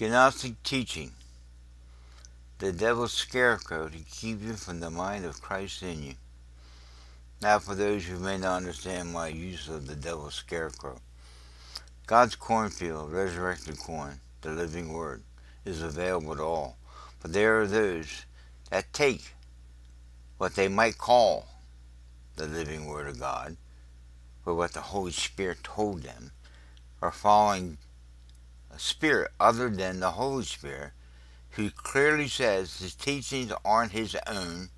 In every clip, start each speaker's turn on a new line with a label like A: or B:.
A: Gnostic teaching. The devil's scarecrow to keep you from the mind of Christ in you. Now, for those who may not understand my use of the devil's scarecrow, God's cornfield, resurrected corn, the living word, is available to all. But there are those that take what they might call the living word of God, or what the Holy Spirit told them, are following a spirit other than the Holy Spirit, who clearly says his teachings aren't his own,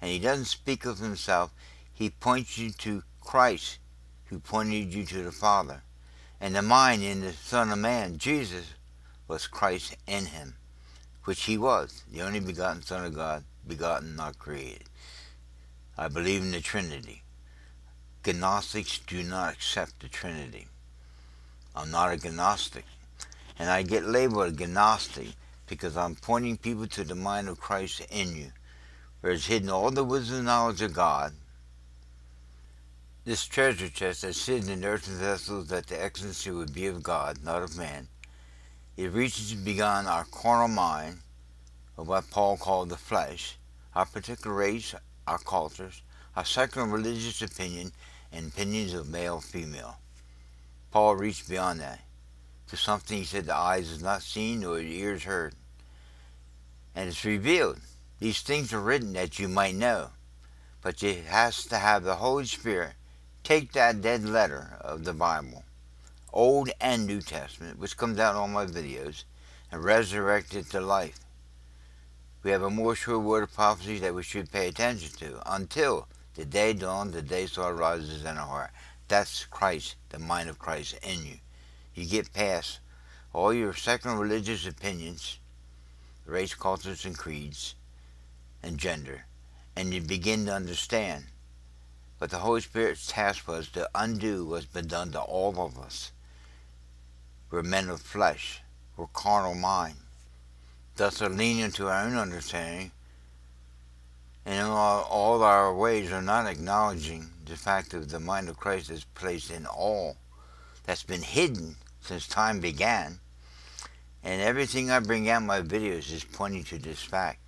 A: and he doesn't speak of himself. He points you to Christ, who pointed you to the Father. And the mind in the Son of Man, Jesus, was Christ in him, which he was, the only begotten Son of God, begotten, not created. I believe in the Trinity. Gnostics do not accept the Trinity. I'm not a Gnostic. And I get labeled a Gnostic because I'm pointing people to the mind of Christ in you, where it's hidden all the wisdom and knowledge of God. This treasure chest that's hidden in earthen vessels that the excellency would be of God, not of man. It reaches beyond our carnal mind, or what Paul called the flesh, our particular race, our cultures, our secular religious opinion, and opinions of male female. Paul reached beyond that to something he said the eyes has not seen nor the ears heard. And it's revealed. These things are written that you might know. But you has to have the Holy Spirit take that dead letter of the Bible, Old and New Testament, which comes out all my videos, and resurrect it to life. We have a more sure word of prophecy that we should pay attention to until the day dawns, the day star rises in our heart. That's Christ, the mind of Christ in you you get past all your second religious opinions, race, cultures, and creeds, and gender, and you begin to understand. But the Holy Spirit's task was to undo what's been done to all of us. We're men of flesh, we're carnal mind, thus are leaning to our own understanding, and in all, all our ways are not acknowledging the fact that the mind of Christ is placed in all that's been hidden since time began. And everything I bring out in my videos is pointing to this fact.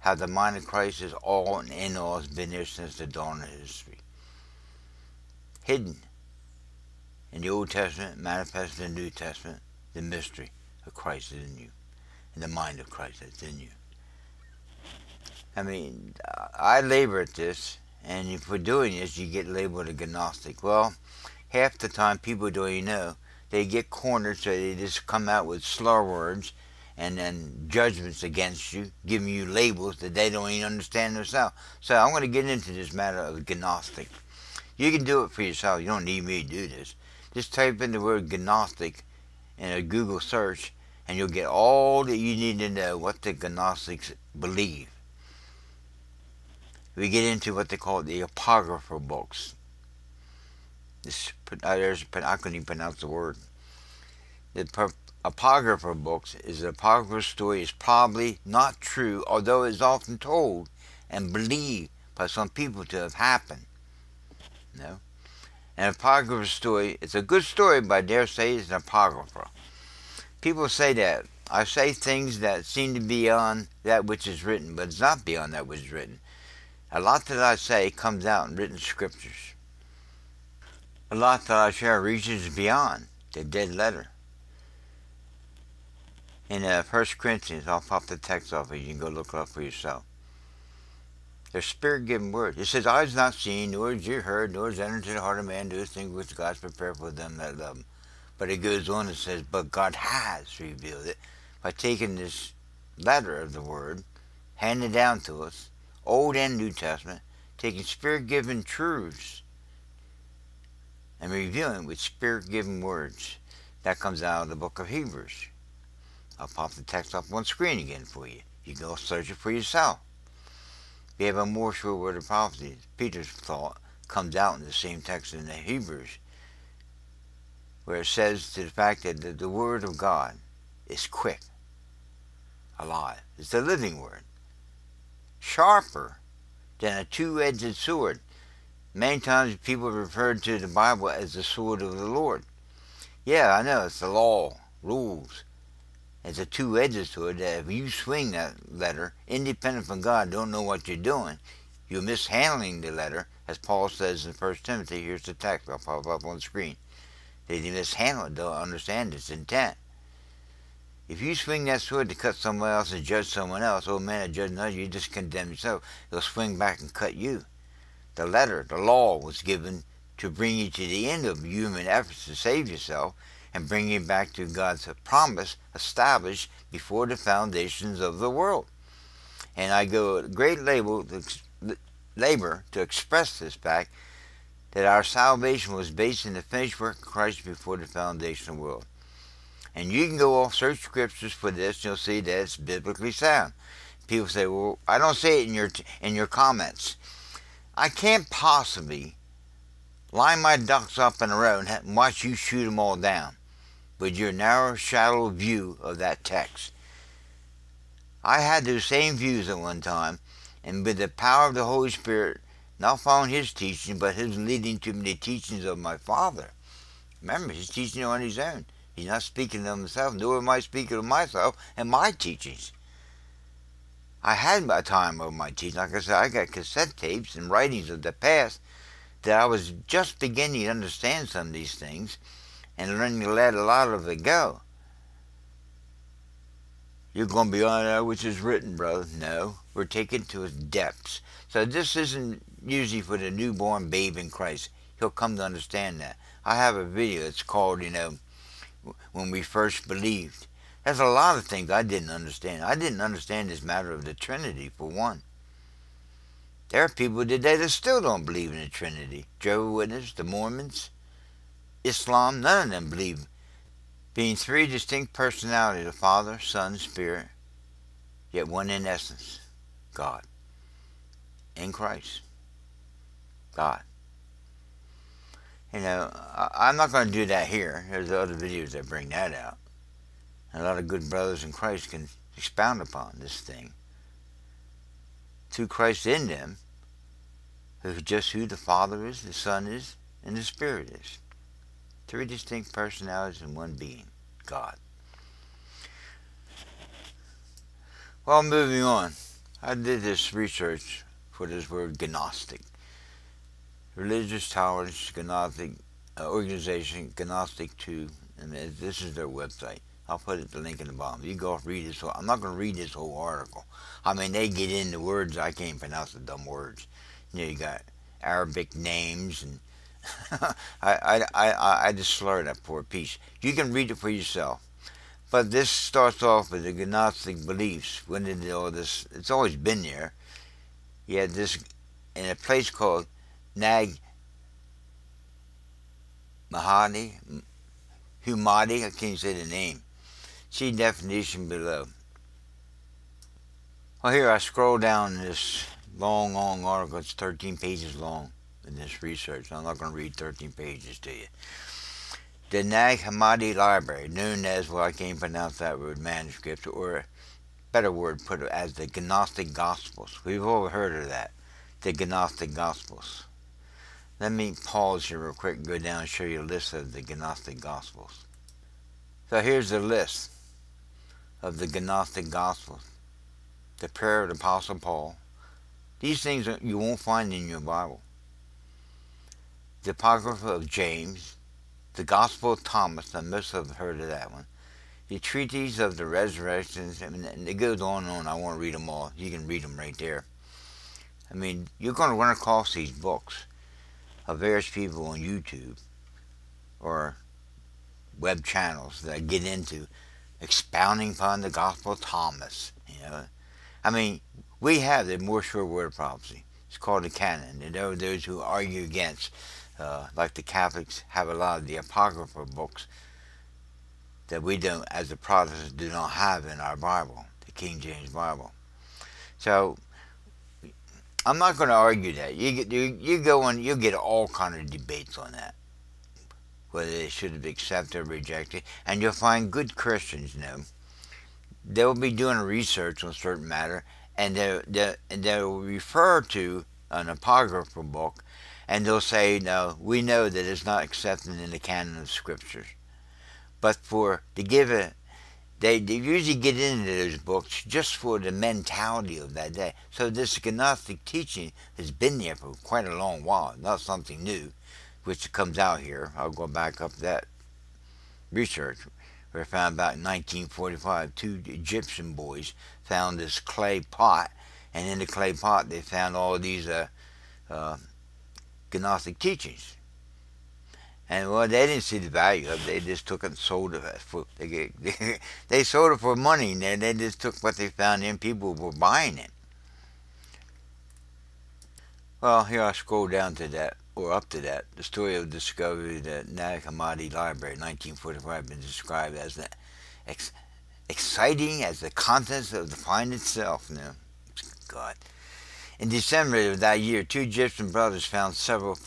A: How the mind of Christ is all and in all has been there since the dawn of history. Hidden in the Old Testament, manifested in the New Testament, the mystery of Christ is in you. And the mind of Christ is in you. I mean, I labor at this, and if we're doing this, you get labeled a Gnostic. Well, half the time people don't even know they get cornered, so they just come out with slur words and then judgments against you, giving you labels that they don't even understand themselves. So I'm going to get into this matter of Gnostic. You can do it for yourself. You don't need me to do this. Just type in the word Gnostic in a Google search, and you'll get all that you need to know what the Gnostics believe. We get into what they call the apocryphal books. This, there's, I couldn't even pronounce the word. The apocryphal books is an apocryphal story is probably not true, although it is often told and believed by some people to have happened. No? An apocryphal story, it's a good story, but I dare say it's an apocryphal. People say that. I say things that seem to be beyond that which is written, but it's not beyond that which is written. A lot that I say comes out in written scriptures. A lot that I share reaches beyond the dead letter. In uh, 1 Corinthians, I'll pop the text off and you can go look it up for yourself. The spirit-given word. It says, Eyes not seen, nor has ear heard, nor has entered into the heart of man do things which God's prepared for them that love him. But it goes on and says, But God has revealed it by taking this letter of the word, handed down to us, Old and New Testament, taking spirit-given truths and revealing with spirit-given words. That comes out of the book of Hebrews. I'll pop the text up on screen again for you. You go search it for yourself. We have a more sure word of prophecy. Peter's thought comes out in the same text in the Hebrews, where it says to the fact that the, the word of God is quick, alive. It's the living word. Sharper than a two-edged sword Many times people refer to the Bible as the sword of the Lord. Yeah, I know, it's the law, rules. It's a two edges to it that if you swing that letter, independent from God, don't know what you're doing, you're mishandling the letter, as Paul says in 1 Timothy. Here's the text, I'll pop up on the screen. They mishandle it, don't understand its intent. If you swing that sword to cut someone else and judge someone else, oh man, judge another, you just condemn yourself. It'll swing back and cut you. The letter, the law, was given to bring you to the end of human efforts to save yourself and bring you back to God's promise established before the foundations of the world. And I go great labor to, labor to express this fact that our salvation was based in the finished work of Christ before the foundation of the world. And you can go off search scriptures for this, and you'll see that it's biblically sound. People say, "Well, I don't see it in your in your comments." I can't possibly line my ducks up in a row and watch you shoot them all down with your narrow, shallow view of that text. I had those same views at one time, and with the power of the Holy Spirit, not following his teaching, but his leading to the teachings of my Father. Remember, he's teaching on his own. He's not speaking of himself, nor am I speaking of myself and my teachings. I had my time of my teaching. Like I said, I got cassette tapes and writings of the past that I was just beginning to understand some of these things and learning to let a lot of it go. You're going to beyond oh, that which is written, brother. No, we're taken to its depths. So this isn't usually for the newborn babe in Christ. He'll come to understand that. I have a video. It's called, you know, when we first believed. There's a lot of things I didn't understand. I didn't understand this matter of the Trinity, for one. There are people today that still don't believe in the Trinity. Jehovah's Witnesses, the Mormons, Islam, none of them believe being three distinct personalities, the Father, Son, Spirit, yet one in essence, God. In Christ. God. You know, I, am not going to do that here. There's other videos that bring that out. A lot of good brothers in Christ can expound upon this thing. Through Christ in them, who's just who the Father is, the Son is, and the Spirit is. Three distinct personalities in one being, God. Well, moving on. I did this research for this word gnostic. Religious Tolerance Gnostic uh, Organization, Gnostic 2, and this is their website. I'll put it, the link in the bottom. You go read this. Whole, I'm not going to read this whole article. I mean, they get into words I can't pronounce the dumb words. You know, you got Arabic names, and I, I, I, I just slur that poor piece. You can read it for yourself. But this starts off with the Gnostic beliefs. When did all this? It's always been there. You had this in a place called Nag Mahadi, Humadi, I can't say the name. See definition below. Well, here I scroll down this long, long article. It's 13 pages long in this research. I'm not going to read 13 pages to you. The Nag Hammadi Library, known as, well, I can't pronounce that word, manuscript, or better word, put it as the Gnostic Gospels. We've all heard of that, the Gnostic Gospels. Let me pause here real quick and go down and show you a list of the Gnostic Gospels. So here's the list of the Gnostic Gospels. The prayer of the Apostle Paul. These things you won't find in your Bible. The Apocrypha of James. The Gospel of Thomas. I most have heard of that one. The Treatise of the Resurrection. I mean, and it goes on and on. I won't read them all. You can read them right there. I mean, you're going to run across these books of various people on YouTube or web channels that get into expounding upon the Gospel of Thomas. You know, I mean, we have the more sure word of prophecy. It's called the canon. And there are those who argue against, uh, like the Catholics have a lot of the apocryphal books that we don't, as the Protestants, do not have in our Bible, the King James Bible. So I'm not going to argue that. You get you, you go and you get all kind of debates on that, whether they should have accepted or rejected, and you'll find good Christians know. They'll be doing research on certain matter, and they they they'll refer to an apocryphal book, and they'll say, no, we know that it's not accepted in the canon of scriptures, but for to give a they, they usually get into those books just for the mentality of that day. So this Gnostic teaching has been there for quite a long while, not something new, which comes out here. I'll go back up that research. Where found about 1945, two Egyptian boys found this clay pot, and in the clay pot they found all these uh, uh, Gnostic teachings. And well, they didn't see the value of it. They just took it and sold it for they they, they sold it for money, and they just took what they found and People were buying it. Well, here I scroll down to that, or up to that. The story of the discovery of the Hammadi Library, 1945, has been described as ex exciting as the contents of the find itself. Now, God. In December of that year, two Egyptian brothers found several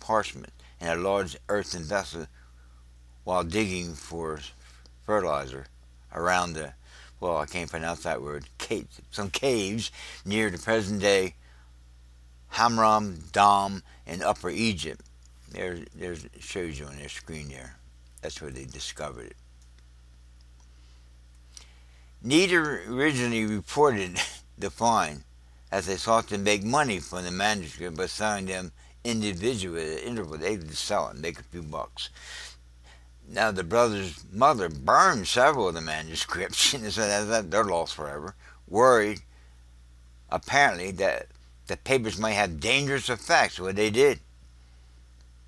A: parchment in a large earthen vessel while digging for fertilizer around the, well, I can't pronounce that word, some caves near the present day Hamram Dam in Upper Egypt. There, there shows you on their screen there. That's where they discovered it. Neither originally reported the find, as they sought to make money from the manuscript by selling them individual interval. They could sell it and make a few bucks. Now the brother's mother burned several of the manuscripts, and said that they're lost forever. Worried, apparently, that the papers might have dangerous effects. What they did.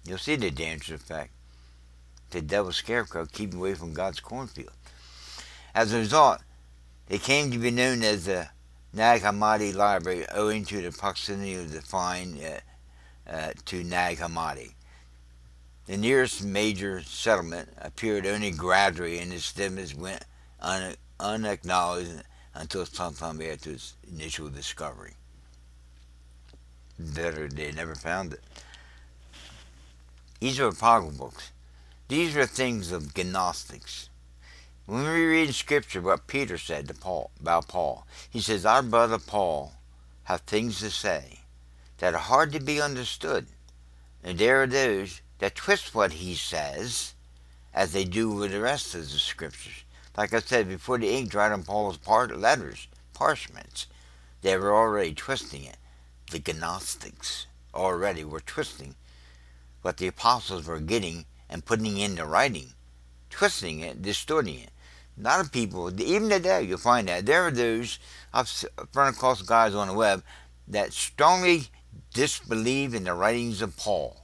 A: You'll see the dangerous effect. The devil's scarecrow keeping away from God's cornfield. As a result, they came to be known as the Nag Hammadi Library owing to the proximity of the find uh, uh, to Nag Hammadi. The nearest major settlement appeared only gradually and its limits went un unacknowledged until sometime after its initial discovery. Better, they never found it. These are apocryphal books. These are things of Gnostics. When we read in Scripture what Peter said to Paul about Paul, he says, Our brother Paul hath things to say that are hard to be understood. And there are those that twist what he says as they do with the rest of the scriptures. Like I said, before the ink dried on Paul's part letters, parchments, they were already twisting it. The Gnostics already were twisting what the apostles were getting and putting into writing, twisting it, distorting it. A lot of people, even today, you'll find that there are those I've run across guys on the web that strongly disbelieve in the writings of Paul.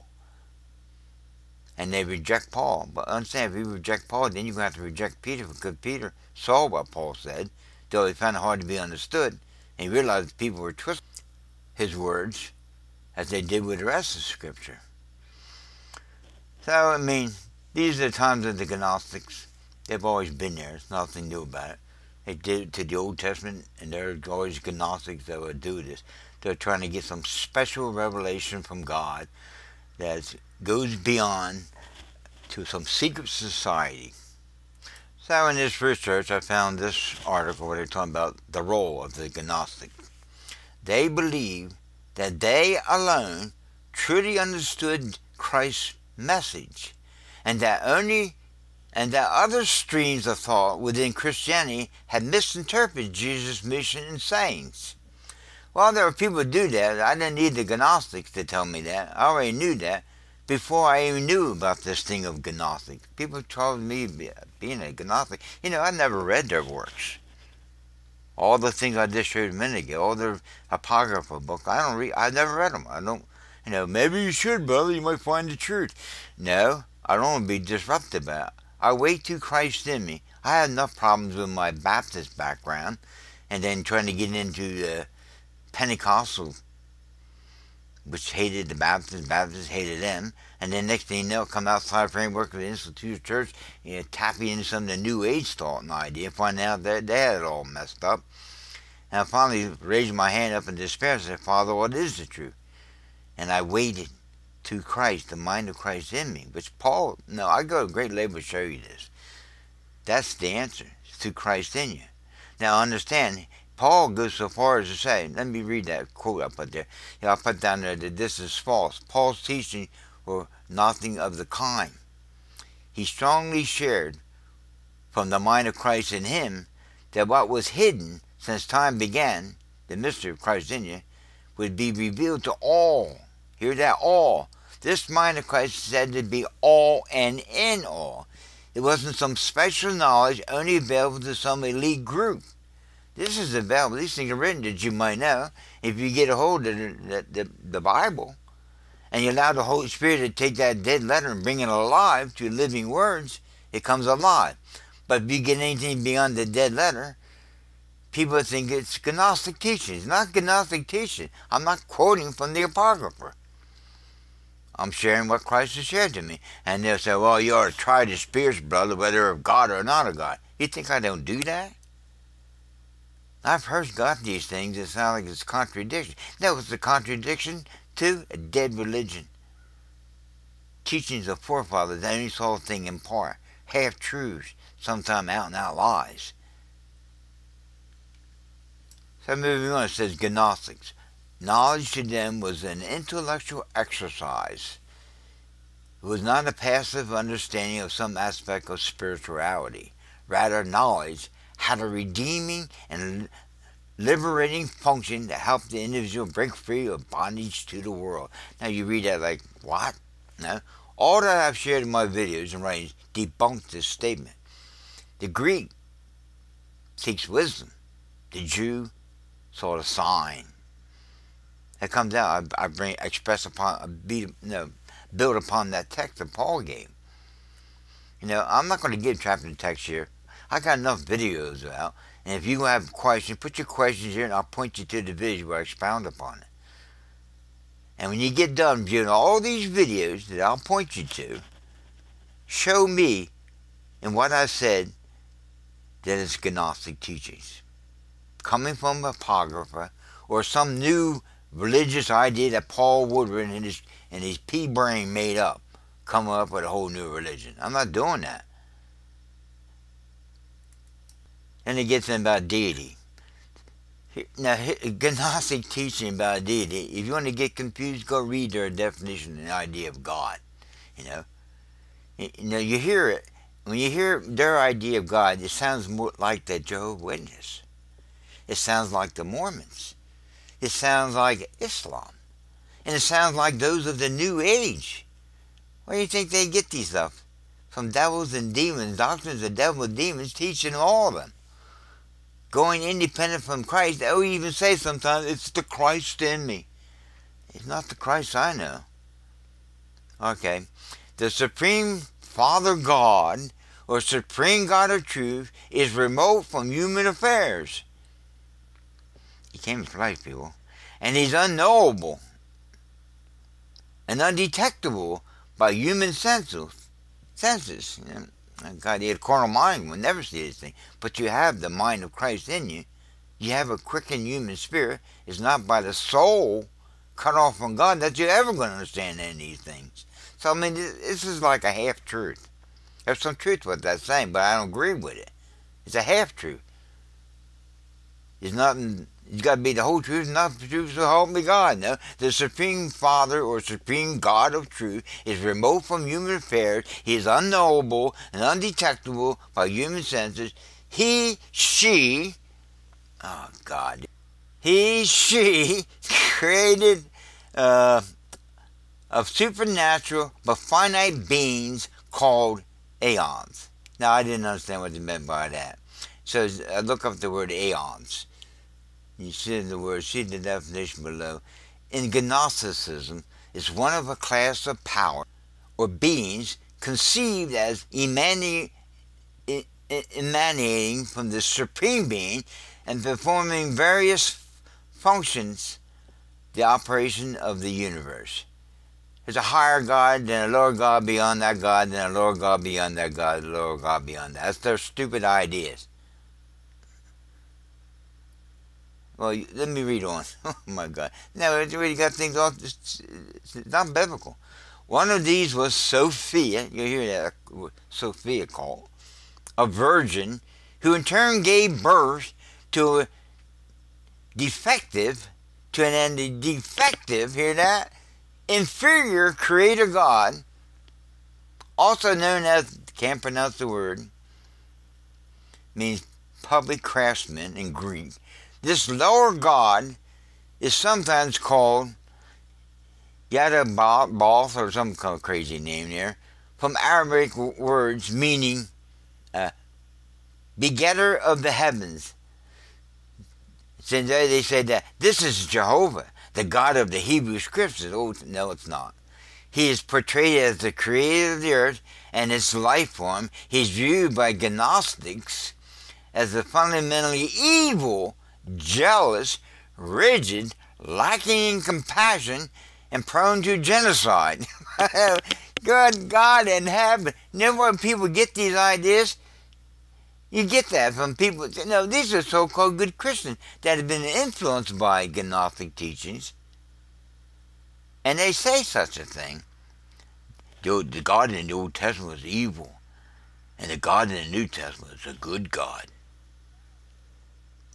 A: And they reject Paul. But understand, if you reject Paul, then you're going to have to reject Peter because Peter saw what Paul said, though he found it hard to be understood. And he realized people were twisting his words as they did with the rest of Scripture. So, I mean, these are the times of the Gnostics. They've always been there. It's nothing new about it. They did it to the Old Testament, and there are always Gnostics that would do this. They're trying to get some special revelation from God that goes beyond to some secret society. So in this research, I found this article where they're talking about the role of the Gnostic. They believe that they alone truly understood Christ's message, and that only and that other streams of thought within Christianity had misinterpreted Jesus' mission and sayings. Well, there were people who do that. I didn't need the Gnostics to tell me that. I already knew that before I even knew about this thing of Gnostics. People told me being a Gnostic. You know, I never read their works. All the things I just showed a minute ago, all their apocryphal book, I don't read. I never read them. I don't. You know, maybe you should, brother. You might find the truth. No, I don't want to be disrupted by it. I wait to Christ in me. I had enough problems with my Baptist background, and then trying to get into the Pentecostal, which hated the Baptists, Baptists hated them, and then next thing you know, come outside the framework of the Institute Church, you know, tapping into some of the New Age thought and idea, find out that they had it all messed up. And I finally raised my hand up in despair and said, Father, what is the truth? And I waited to Christ, the mind of Christ in me, which Paul, no, I go to great labor to show you this. That's the answer, through Christ in you. Now understand, Paul goes so far as to say, let me read that quote I put there. Yeah, I put down there that this is false. Paul's teaching were nothing of the kind. He strongly shared from the mind of Christ in him, that what was hidden since time began, the mystery of Christ in you, would be revealed to all. Hear that? All. This mind of Christ said to be all and in all. It wasn't some special knowledge only available to some elite group. This is available. These things are written that you might know. If you get a hold of the, the, the Bible and you allow the Holy Spirit to take that dead letter and bring it alive to living words, it comes alive. But if you get anything beyond the dead letter, people think it's Gnostic teaching. It's not Gnostic teaching. I'm not quoting from the Apocrypha. I'm sharing what Christ has shared to me. And they'll say, well, you ought to try the spirits, brother, whether of God or not of God. You think I don't do that? I've heard got these things that sound like it's contradiction. That was the contradiction to a dead religion. Teachings of forefathers that only saw a thing in part, half truths, sometimes out and out lies. So moving on, it says Gnostics. Knowledge to them was an intellectual exercise. It was not a passive understanding of some aspect of spirituality. Rather, knowledge had a redeeming and liberating function to help the individual break free of bondage to the world. Now you read that like, what? No. All that I've shared in my videos and writings debunk this statement. The Greek seeks wisdom. The Jew sought a sign. That comes out. I, I bring express upon, uh, I beat, build upon that text that Paul gave. You know, I'm not going to give chapter and text here. I got enough videos out. And if you have questions, put your questions here and I'll point you to the video where I expound upon it. And when you get done viewing all these videos that I'll point you to, show me in what I said that it's Gnostic teachings. Coming from a Apocrypha or some new religious idea that Paul Woodward and his, and his pea brain made up, coming up with a whole new religion. I'm not doing that. And it gets in about deity. Now, Gnostic teaching about deity, if you want to get confused, go read their definition and idea of God. You know, you know, you hear it when you hear their idea of God. It sounds more like the Jehovah's Witness. It sounds like the Mormons. It sounds like Islam, and it sounds like those of the New Age. Where do you think they get these stuff? From devils and demons, doctrines of devil and demons, teaching all of them going independent from Christ, they will even say sometimes, it's the Christ in me. It's not the Christ I know. Okay. The Supreme Father God, or Supreme God of Truth, is remote from human affairs. He came to life, people. And he's unknowable and undetectable by human senses. senses you know? God, the carnal mind will never see this thing. But you have the mind of Christ in you. You have a quickened human spirit. It's not by the soul cut off from God that you're ever going to understand any of these things. So, I mean, this is like a half truth. There's some truth what that's saying, but I don't agree with it. It's a half truth. It's not it's got to be the whole truth, not the truth, so help me God. No, the Supreme Father or Supreme God of truth is remote from human affairs. He is unknowable and undetectable by human senses. He, she, oh God, he, she created uh, of supernatural but finite beings called aeons. Now, I didn't understand what they meant by that. So I look up the word aeons you see the word, see the definition below. In Gnosticism, it's one of a class of power or beings conceived as emanating, emanating from the Supreme Being and performing various functions, the operation of the universe. There's a higher God, then a lower God beyond that God, then a lower God beyond that God, a lower God beyond that. That's their stupid ideas. Well, let me read on. Oh my God. Now, it's already got things off. It's, it's not biblical. One of these was Sophia. You hear that? Sophia called. A virgin who in turn gave birth to a defective, to an end defective, hear that? Inferior creator God, also known as, can't pronounce the word, means public craftsman in Greek. This lower god is sometimes called Yadabaoth or some kind of crazy name there, from Arabic words meaning uh, begetter of the heavens. Since they said that this is Jehovah, the God of the Hebrew scriptures. Oh, no, it's not. He is portrayed as the creator of the earth and its life form. He's viewed by Gnostics as a fundamentally evil, jealous, rigid, lacking in compassion, and prone to genocide. Good God in heaven. Never when people get these ideas, you get that from people. You know, these are so-called good Christians that have been influenced by Gnostic teachings. And they say such a thing. The, the God in the Old Testament was evil. And the God in the New Testament is a good God.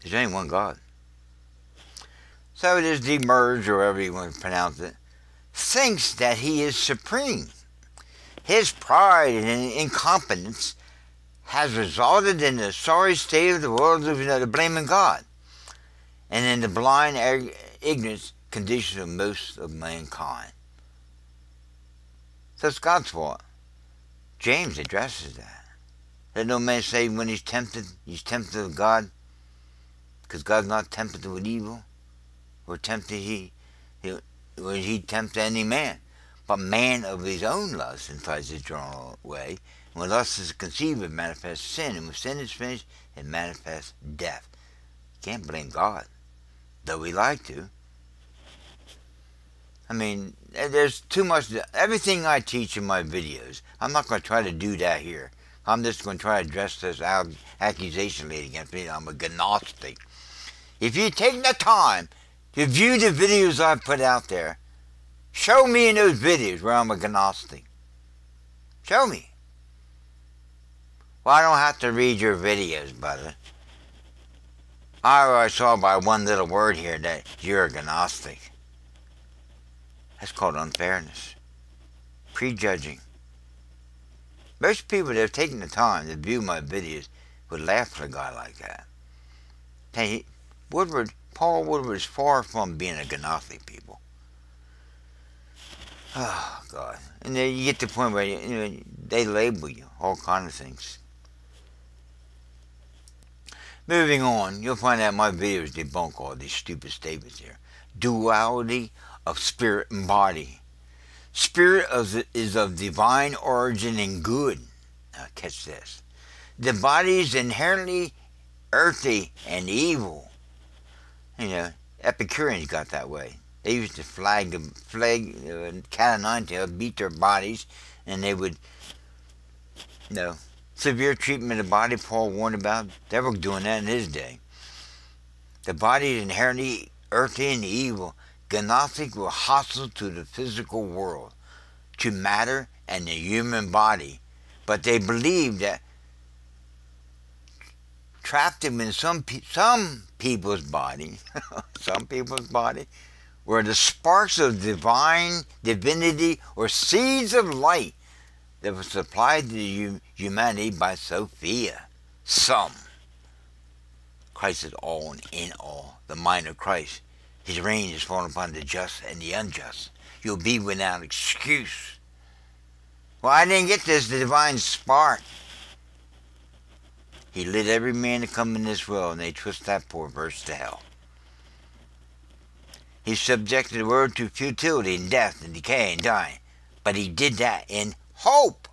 A: There's only one God. So this Demerge, or however you want to pronounce it, thinks that he is supreme. His pride and incompetence has resulted in the sorry state of the world of you know, the blaming God, and in the blind ignorance condition of most of mankind. It's God's fault. James addresses that. Let no man say when he's tempted, he's tempted of God, because God's not tempted with evil, or tempted he, he when he tempts any man. But man of his own lust tries his own way. And when lust is conceived, it manifests sin. And when sin is finished, it manifests death. Can't blame God, though we like to. I mean, there's too much. Everything I teach in my videos, I'm not going to try to do that here. I'm just going to try to address this accusation laid against me. I'm a gnostic. If you take the time to view the videos I've put out there, show me in those videos where I'm a gnostic. Show me. Well, I don't have to read your videos, brother. I already saw by one little word here that you're a gnostic. That's called unfairness. Prejudging. Most people that have taken the time to view my videos would laugh at a guy like that. Hey, Woodward, Paul Woodward is far from being a Gnostic people. Oh, God. And then you get to the point where you, you know, they label you, all kind of things. Moving on, you'll find out my videos debunk all these stupid statements here. Duality of spirit and body. Spirit is of divine origin and good. Now catch this. The body is inherently earthy and evil. You know, Epicureans got that way. They used to flag the flag, uh, cat of nine tails, beat their bodies, and they would, you know, severe treatment of the body Paul warned about. They were doing that in his day. The body is inherently earthy and evil. Gnostic were hostile to the physical world, to matter and the human body, but they believed that trapped them in some some people's body, some people's body, were the sparks of divine divinity or seeds of light that were supplied to humanity by Sophia. Some. Christ is all and in all, the mind of Christ. His reign is fallen upon the just and the unjust. You'll be without excuse. Well, I didn't get this divine spark. He led every man to come in this world, and they twist that poor verse to hell. He subjected the world to futility and death and decay and dying. But he did that in hope.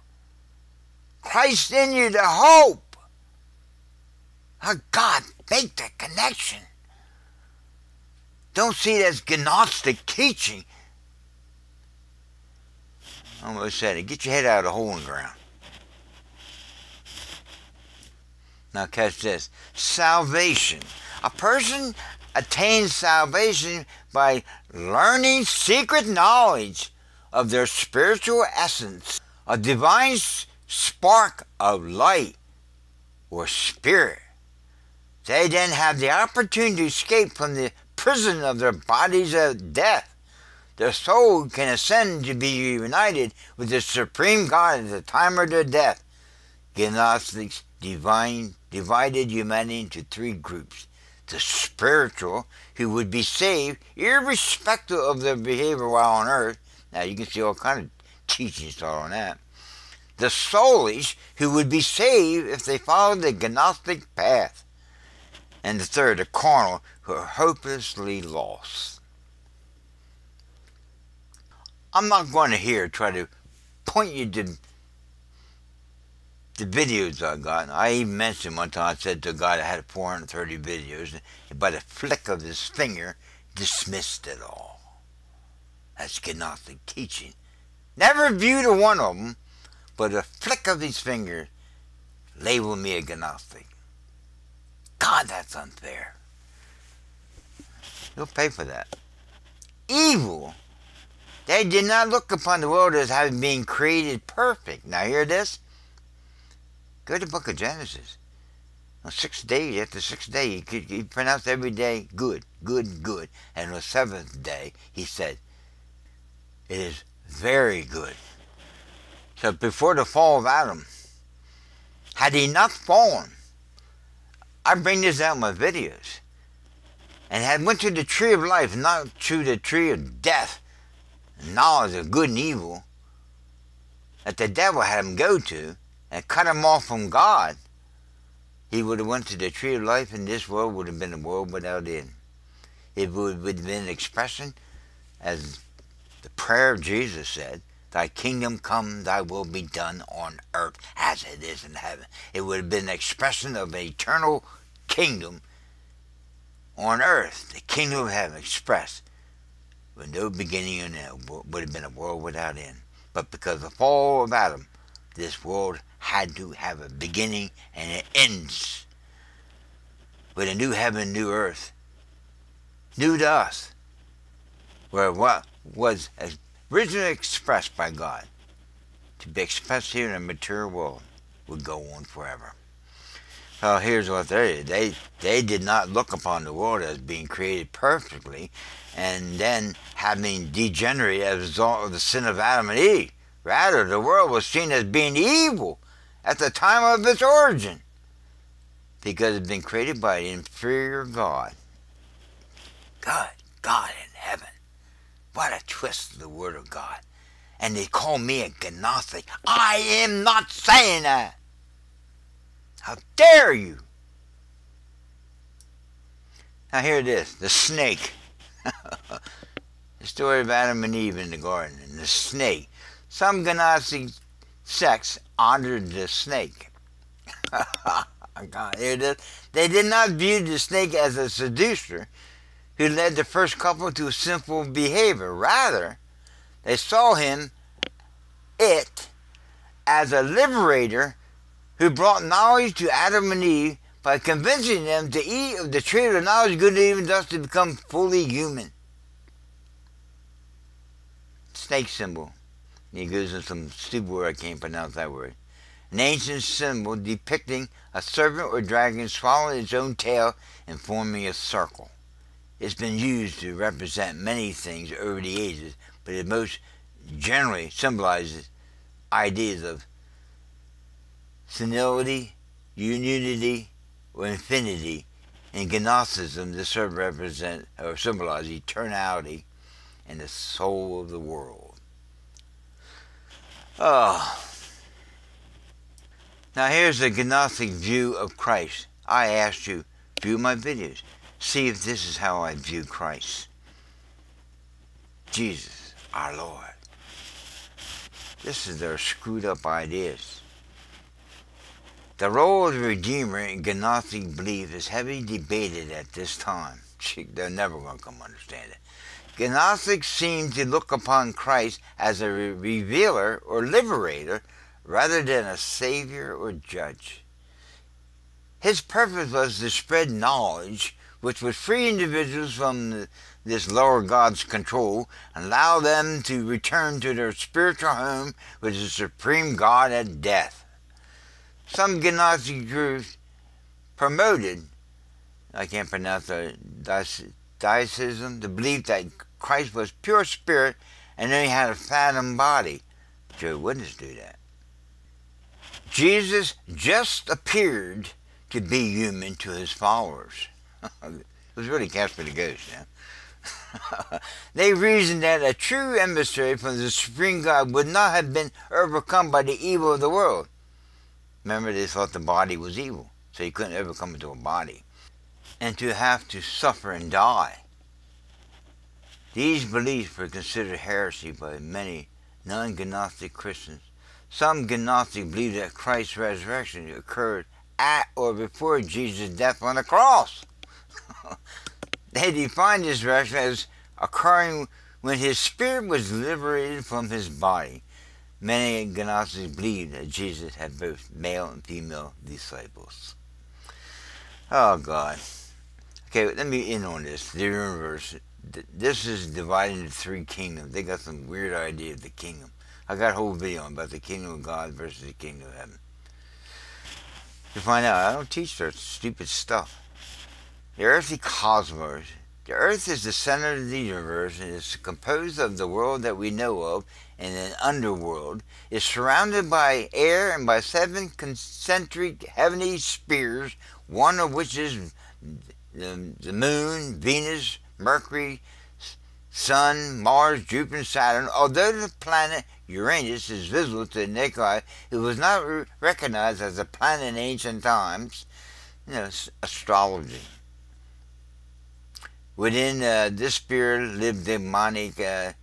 A: Christ in you, the hope. Oh, God, make the connection. Don't see it as Gnostic teaching. I almost said it. Get your head out of the hole in the ground. Now catch this. Salvation. A person attains salvation by learning secret knowledge of their spiritual essence, a divine spark of light or spirit. They then have the opportunity to escape from the prison of their bodies of death. Their soul can ascend to be united with the supreme God at the time of their death. Gnostics divine, divided humanity into three groups. The spiritual, who would be saved irrespective of their behavior while on earth. Now you can see all kind of teachings on that. The soulish, who would be saved if they followed the Gnostic path. And the third, the carnal, who are hopelessly lost. I'm not going to here try to point you to the videos I got. I even mentioned one time I said to a guy that had 430 videos, and by the flick of his finger, dismissed it all. That's Gnostic teaching. Never viewed one of them, but a flick of his finger labeled me a Gnostic. God, that's unfair. You'll pay for that. Evil. They did not look upon the world as having been created perfect. Now hear this. Go to the book of Genesis. On six days, after six days, he, he pronounced every day good, good, good. And on the seventh day, he said, it is very good. So before the fall of Adam, had he not fallen, I bring this out in my videos, and had went to the tree of life, not to the tree of death, knowledge of good and evil, that the devil had him go to, and cut him off from God, he would have went to the tree of life and this world would have been a world without end. It would have been an expression, as the prayer of Jesus said, Thy kingdom come, thy will be done on earth as it is in heaven. It would have been an expression of an eternal kingdom on earth, the kingdom of heaven expressed with no beginning and end, would have been a world without end. But because of the fall of Adam, this world had to have a beginning and it ends with a new heaven, new earth, new to us, where what was originally expressed by God to be expressed here in a material world would go on forever. Well, here's what they did. They, they did not look upon the world as being created perfectly and then having degenerated as a result of the sin of Adam and Eve. Rather, the world was seen as being evil at the time of its origin because it had been created by an inferior God. God, God in heaven. What a twist of the Word of God. And they call me a Gnostic. I am not saying that. How dare you? Now here it is, the snake. the story of Adam and Eve in the garden, and the snake. Some Gnostic sects honored the snake. Oh, Is. They did not view the snake as a seducer who led the first couple to sinful behavior. Rather, they saw him, it, as a liberator who brought knowledge to Adam and Eve by convincing them to eat of the tree of knowledge good and evil, thus to become fully human. Snake symbol. He gives in some stupid word, I can't pronounce that word. An ancient symbol depicting a serpent or dragon swallowing its own tail and forming a circle. It's been used to represent many things over the ages, but it most generally symbolizes ideas of senility, unity, or infinity. In Gnosticism, the serpent represents or symbolizes eternality and the soul of the world. Oh. Now here's the Gnostic view of Christ. I asked you, view my videos. See if this is how I view Christ. Jesus, our Lord. This is their screwed up ideas. The role of the Redeemer in Gnostic belief is heavily debated at this time. They're never going to come understand it. Gnostics seem to look upon Christ as a revealer or liberator rather than a savior or judge. His purpose was to spread knowledge which would free individuals from the, this lower God's control and allow them to return to their spiritual home with the supreme God at death. Some Gnostic groups promoted, I can't pronounce the Deicism, the belief that Christ was pure spirit and then he had a phantom body. Jehovah's Witnesses do that. Jesus just appeared to be human to his followers. it was really Casper the Ghost, yeah. they reasoned that a true emissary from the Supreme God would not have been overcome by the evil of the world. Remember, they thought the body was evil, so he couldn't ever come into a body. And to have to suffer and die. These beliefs were considered heresy by many non-Gnostic Christians. Some Gnostics believe that Christ's resurrection occurred at or before Jesus' death on the cross. they defined this resurrection as occurring when his spirit was liberated from his body. Many Gnostics believe that Jesus had both male and female disciples. Oh God. Okay, let me in on this. The universe. This is divided into three kingdoms. They got some weird idea of the kingdom. I got a whole video about the kingdom of God versus the kingdom of heaven. To find out, I don't teach that stupid stuff. The earthly cosmos. The earth is the center of the universe and is composed of the world that we know of and an underworld. Is surrounded by air and by seven concentric heavenly spheres, one of which is the, the moon, Venus, Mercury, Sun, Mars, Jupiter, Saturn, although the planet Uranus is visible to the naked eye, it was not re- recognized as a planet in ancient times. You know, astrology. Within uh, this sphere lived demonic uh,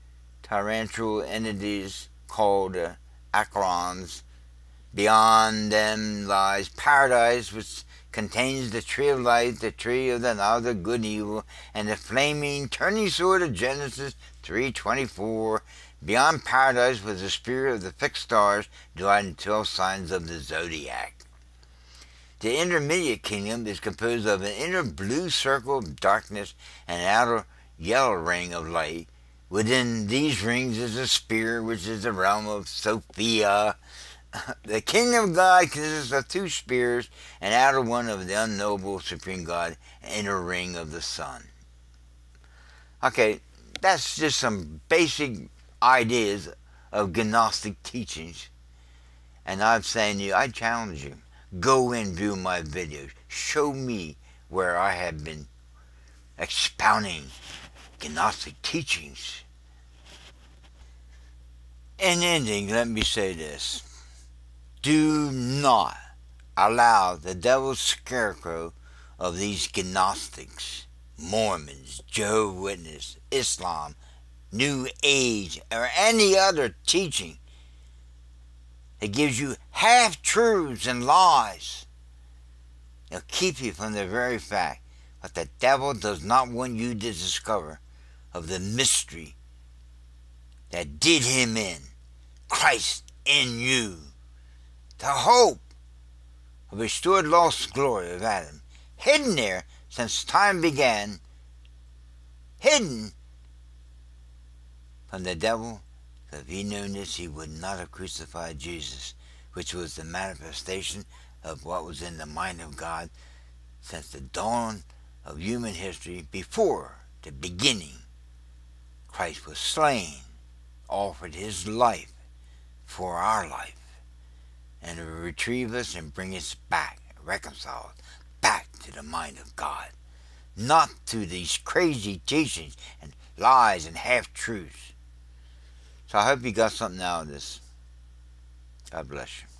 A: entities called uh, Acherons. Beyond them lies paradise, which contains the tree of life, the tree of the knowledge of good and evil, and the flaming turning sword of Genesis 3.24. Beyond paradise was the spirit of the fixed stars, divided into 12 signs of the zodiac. The intermediate kingdom is composed of an inner blue circle of darkness and an outer yellow ring of light. Within these rings is a sphere, which is the realm of Sophia, the kingdom of God consists of two spears, an outer one of the unknowable supreme God, and inner ring of the sun. Okay, that's just some basic ideas of Gnostic teachings. And I'm saying to you, I challenge you, go and view my videos. Show me where I have been expounding Gnostic teachings. In ending, let me say this do not allow the devil's scarecrow of these Gnostics, Mormons, Jehovah's Witnesses, Islam, New Age, or any other teaching that gives you half truths and lies. They'll keep you from the very fact that the devil does not want you to discover of the mystery that did him in, Christ in you the hope of restored lost glory of Adam, hidden there since time began, hidden from the devil. If he knew this, he would not have crucified Jesus, which was the manifestation of what was in the mind of God since the dawn of human history before the beginning. Christ was slain, offered his life for our life and retrieve us and bring us back, reconciled, back to the mind of God. Not to these crazy teachings and lies and half truths. So I hope you got something out of this. God bless you.